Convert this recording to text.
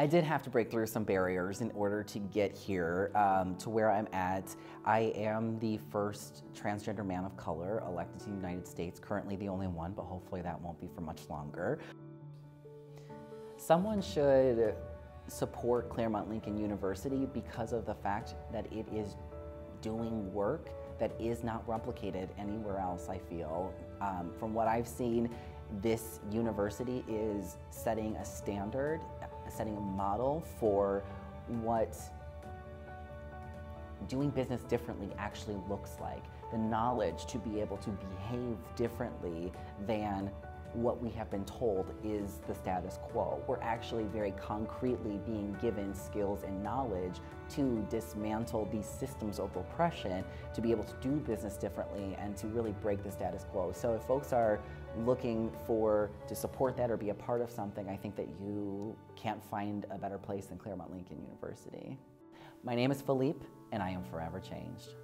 I did have to break through some barriers in order to get here um, to where I'm at. I am the first transgender man of color elected to the United States, currently the only one, but hopefully that won't be for much longer. Someone should support Claremont Lincoln University because of the fact that it is doing work that is not replicated anywhere else, I feel. Um, from what I've seen, this university is setting a standard, setting a model for what doing business differently actually looks like. The knowledge to be able to behave differently than what we have been told is the status quo. We're actually very concretely being given skills and knowledge to dismantle these systems of oppression to be able to do business differently and to really break the status quo. So if folks are looking for to support that or be a part of something, I think that you can't find a better place than Claremont Lincoln University. My name is Phillipe and I am forever changed.